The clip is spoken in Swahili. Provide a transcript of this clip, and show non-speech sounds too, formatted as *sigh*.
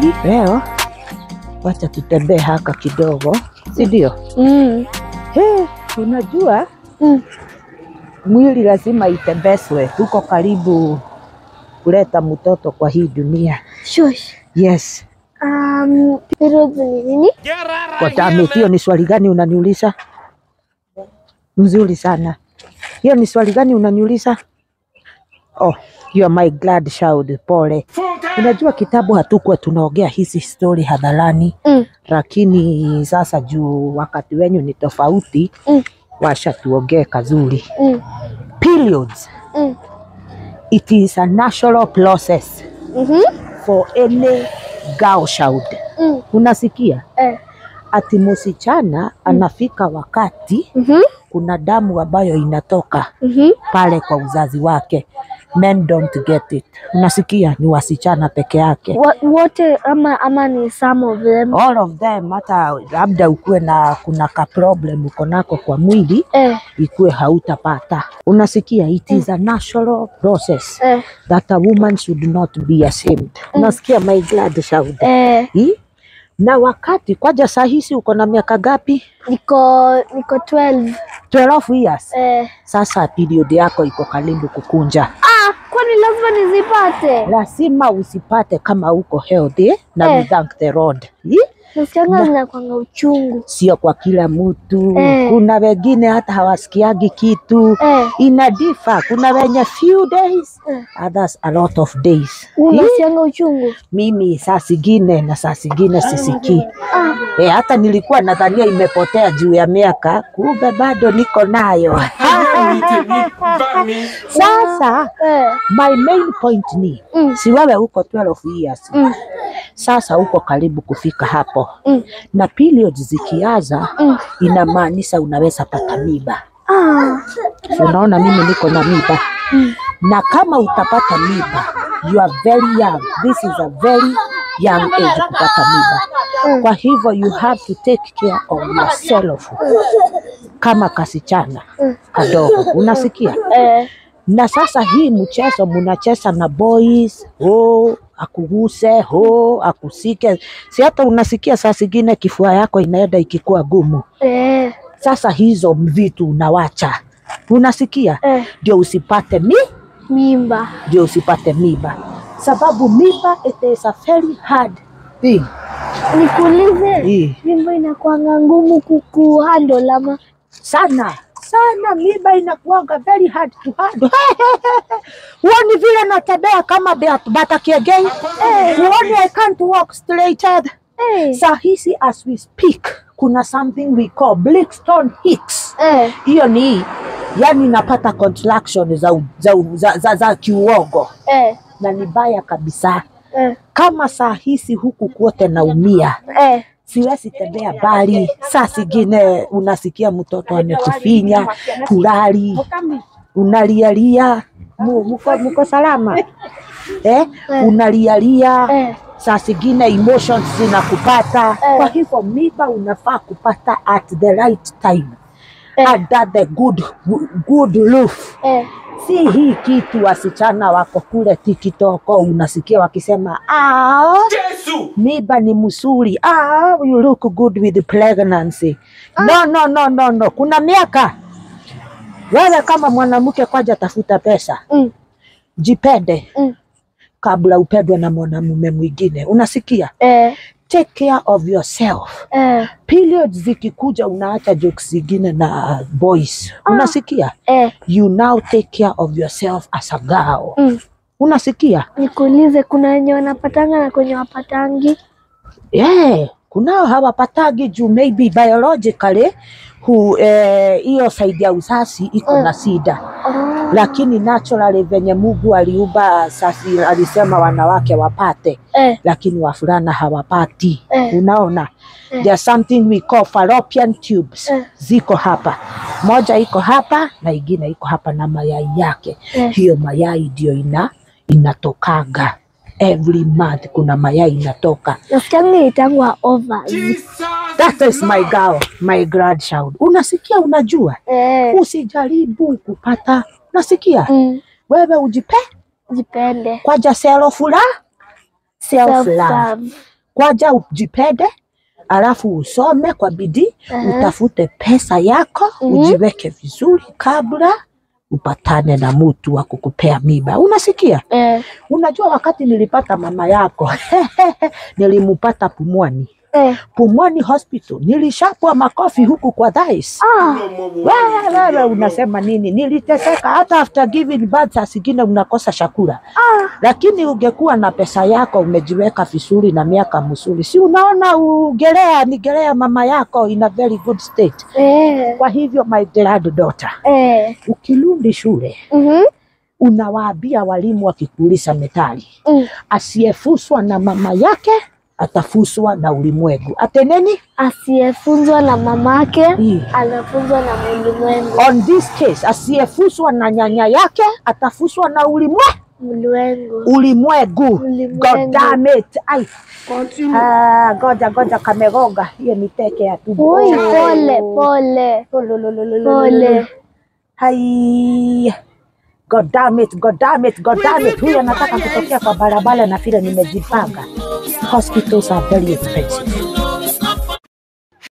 Hii leo wacha tutembee haka kidogo, si ndio? Mm. He, unajua Mm. mwili lazima itembezwe. Tuko karibu kuleta mtoto kwa hii dunia. Shush. Yes. Um, nini? Hiyo ni swali gani unaniuliza? Mzuri sana. Hiyo ni swali gani unaniuliza? Oh, you are my glad child. Pole. Unajua kitabu hatukuwa tunaongea hizi stori hadharani, Mm. lakini sasa juu wakati wenyu ni tofauti, Mm. washa tuongee kazuri. Mm. Periods, Mm. it is a natural process Mhm. for any girl child. Mm. Unasikia? Eh. Ati msichana anafika wakati Mhm. Kuna damu ambayo inatoka mm -hmm. pale kwa uzazi wake. Men don't get it. Unasikia? Ni wasichana peke yake. Wote ama ama ni some of them. All of them, hata labda ukuwe na kuna ka problem uko nako kwa mwili Eh. ikuwe hautapata. Unasikia? It is a natural process Eh. that a woman should not be ashamed. Unasikia my glad child? Eh. Na wakati kwaja saa hisi uko na miaka gapi? Niko niko 12. 12 years. Eh. Sasa period yako iko karibu kukunja. Ah, kwani lazima nizipate? lazima usipate kama uko healthy na Eh. thank the Lord. Hii? Nasikianga zinakwanga uchungu. Sio kwa kila mtu Eh. kuna wengine hata hawasikiagi kitu Eh. ina difa Kuna wenye few days Eh. others a lot of days. Unasikianga uchungu? Mimi saa zingine na saa zingine sisikii. Ah. Eh, hata nilikuwa nadhania imepotea juu ya miaka, kumbe bado niko nayo. *laughs* Sasa Eh. my main point ni Mm. si wewe uko 12 years Mm. Sasa uko karibu kufika hapo Mm. na periods zikianza Mm. inamaanisha unaweza pata miba. Ah. Unaona mimi niko na miba na kama utapata miba you are very young. This is a very young age kupata miba. Kwa hivyo you have to take care of yourself kama kasichana kadogo, unasikia? Eh. Na sasa hii mchezo munacheza na boys, oh, akuguse ho akusike, si hata unasikia saa zingine kifua yako inaenda ikikuwa gumu. Eh. Sasa hizo vitu unawacha, unasikia, ndio Eh. ndio usipate mi, Mimba. ndio usipate mimba, sababu mimba it is a very hard thing. Nikuulize, Eh, mimba inakuanga ngumu kukuhandle ama? sana sana, miba inakuanga very hard to hard. *laughs* Huoni vile natembea kama bata kiegei? Huoni I can't walk straight ahead? Eh. Saa hizi as we speak kuna something we call Blackstone Hicks. Eh. Hiyo ni yani napata contraction za, za, za, za, za kiuogo hey. na ni baya kabisa. hey. Kama saa hizi huku kwote naumia, Eh. Siwezi tembea bali. Saa zingine unasikia mtoto amekufinya, kulali, unalialia, muko, muko salama eh? Unalialia Eh. saa zingine emotions zinakupata. Eh. Kwa hivyo mimba unafaa kupata at the right time Eh. under the good, good roof. Eh. Si hii kitu wasichana wako kule TikTok unasikia wakisema Yesu, miba ni msuri, ah, you look good with pregnancy. No, no, no, no, no. Kuna miaka wewe kama mwanamke kwaja tafuta pesa, Mm. jipende Mm. Kabla upendwe na mwanamume mwingine. Unasikia? Eh. Take care of yourself. Eh. Periods zikikuja unaacha jokes zingine na boys. Unasikia? Eh. You now take care of yourself as a girl. Mm. Unasikia? Nikuulize, kuna wenye wanapatanga na kwenye wapatangi? Yeah, kunao hawapatagi juu maybe biologically eh, hiyo side ya uzazi iko na shida Oh. Lakini naturally venye Mungu aliumba sasi, alisema wanawake wapate, Eh. lakini wavulana hawapati. Eh. Unaona, Eh. there's something we call fallopian tubes Eh. ziko hapa, moja iko hapa na ingine iko hapa na mayai yake. Eh. Hiyo mayai ndio ina inatokaga every month, kuna mayai inatoka. Nasikianga itangwa ovaries. That is my girl, my grandchild. Unasikia, unajua, Eh. usijaribu kupata, unasikia Mm. wewe ujipe Jipende. kwaja selo kwaja self love. Kwanza ujipende, alafu usome kwa bidii, -huh. utafute pesa yako, mm -hmm. ujiweke vizuri kabla upatane na mutu wa kukupea mimba. Unasikia? Eh, Unajua, wakati nilipata mama yako *laughs* nilimupata Pumwani, eh. Pumwani Hospital, nilishapwa makofi huku kwa dhais. Ah, Wewe wewe unasema nini? Niliteseka hata after giving birth, saa zingine unakosa chakula ah. lakini ungekuwa na pesa yako umejiweka vizuri na miaka mzuri, si unaona ugelea nigelea mama yako in a very good state. Eh, Kwa hivyo my glad daughter, eh. ukirudi shule Mhm. unawaambia walimu wakikuuliza methali, Mm. asiyefuswa na mama yake atafuswa na ulimwengu. Ateneni Asiyefunzwa na mamake anafunzwa na ulimwengu. On this case, asiyefuswa na nyanya yake atafuswa na ulimwe Ulimwengu. ulimwengu. Ulimwengu. God damn it. Ai. Ah, goja goja kamegonga hiyo ni teke ya tumbo. pole pole pole pole. Hai. God damn it, God damn it, God damn it. Huyu anataka kutokea kwa barabara na vile nimejipanga. Hospitals are very expensive.